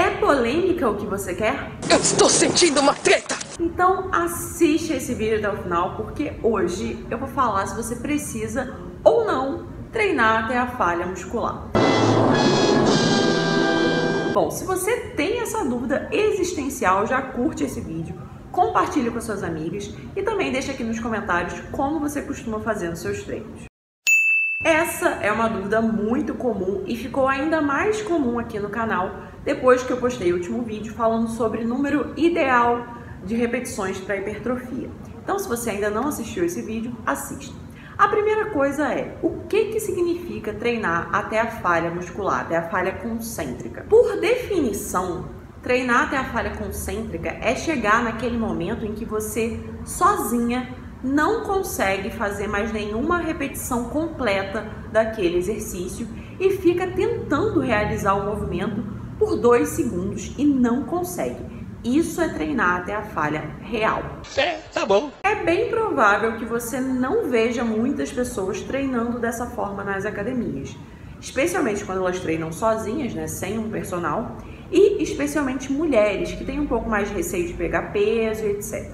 É polêmica o que você quer? Eu estou sentindo uma treta! Então assiste esse vídeo até o final, porque hoje eu vou falar se você precisa ou não treinar até a falha muscular. Bom, se você tem essa dúvida existencial, já curte esse vídeo, compartilhe com suas amigas e também deixa aqui nos comentários como você costuma fazer nos seus treinos. Essa é uma dúvida muito comum e ficou ainda mais comum aqui no canal depois que eu postei o último vídeo falando sobre número ideal de repetições para hipertrofia. Então, se você ainda não assistiu esse vídeo, assista. A primeira coisa é, o que, que significa treinar até a falha muscular, até a falha concêntrica? Por definição, treinar até a falha concêntrica é chegar naquele momento em que você sozinha não consegue fazer mais nenhuma repetição completa daquele exercício e fica tentando realizar o movimento por dois segundos e não consegue. Isso é treinar até a falha real. É, tá bom. É bem provável que você não veja muitas pessoas treinando dessa forma nas academias, especialmente quando elas treinam sozinhas, né, sem um personal, e especialmente mulheres que têm um pouco mais de receio de pegar peso e etc.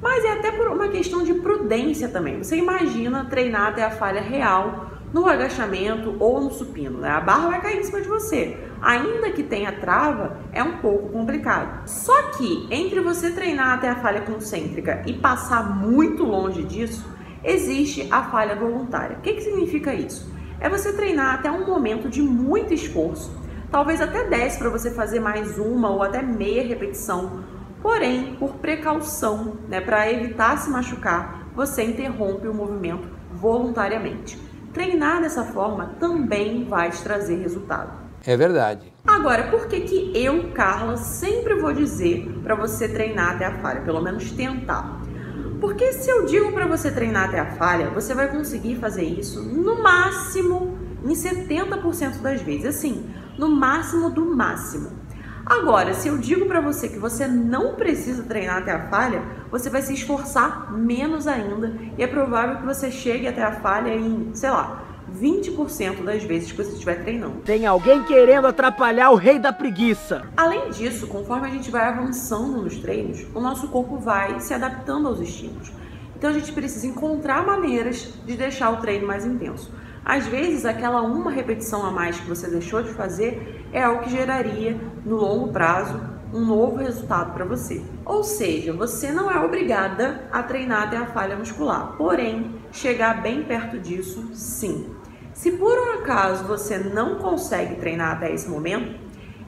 Mas é até por uma questão de prudência também. Você imagina treinar até a falha real no agachamento ou no supino, né? A barra vai cair em cima de você. Ainda que tenha trava, é um pouco complicado. Só que entre você treinar até a falha concêntrica e passar muito longe disso, existe a falha voluntária. O que, que significa isso? É você treinar até um momento de muito esforço, talvez até 10 para você fazer mais uma ou até meia repetição. Porém, por precaução, né, para evitar se machucar, você interrompe o movimento voluntariamente. Treinar dessa forma também vai te trazer resultado. É verdade. Agora, por que, que eu, Carla, sempre vou dizer para você treinar até a falha, pelo menos tentar? Porque se eu digo para você treinar até a falha, você vai conseguir fazer isso no máximo em 70% das vezes, assim, no máximo do máximo. Agora, se eu digo para você que você não precisa treinar até a falha, você vai se esforçar menos ainda e é provável que você chegue até a falha em, sei lá, 20% das vezes que você estiver treinando. Tem alguém querendo atrapalhar o rei da preguiça. Além disso, conforme a gente vai avançando nos treinos, o nosso corpo vai se adaptando aos estímulos. Então a gente precisa encontrar maneiras de deixar o treino mais intenso. Às vezes, aquela uma repetição a mais que você deixou de fazer é algo que geraria, no longo prazo, um novo resultado para você. Ou seja, você não é obrigada a treinar até a falha muscular, porém, chegar bem perto disso, sim. Se por um acaso você não consegue treinar até esse momento,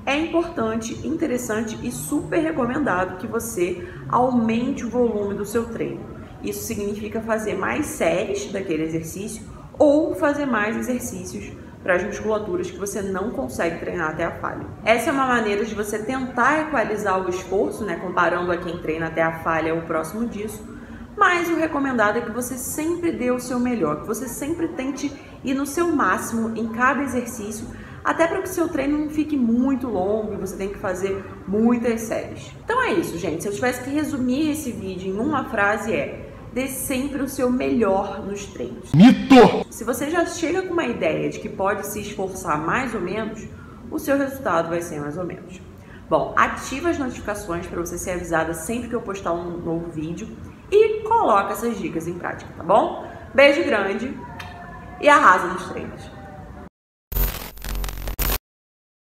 é importante, interessante e super recomendado que você aumente o volume do seu treino. Isso significa fazer mais séries daquele exercício ou fazer mais exercícios para as musculaturas que você não consegue treinar até a falha. Essa é uma maneira de você tentar equalizar o esforço, né, comparando a quem treina até a falha ou próximo disso. Mas o recomendado é que você sempre dê o seu melhor, que você sempre tente ir no seu máximo em cada exercício, até para que o seu treino não fique muito longo e você tenha que fazer muitas séries. Então é isso, gente. Se eu tivesse que resumir esse vídeo em uma frase é dê sempre o seu melhor nos treinos. Mito! Se você já chega com uma ideia de que pode se esforçar mais ou menos, o seu resultado vai ser mais ou menos. Bom, ativa as notificações para você ser avisada sempre que eu postar um novo vídeo e coloca essas dicas em prática, tá bom? Beijo grande e arrasa nos treinos.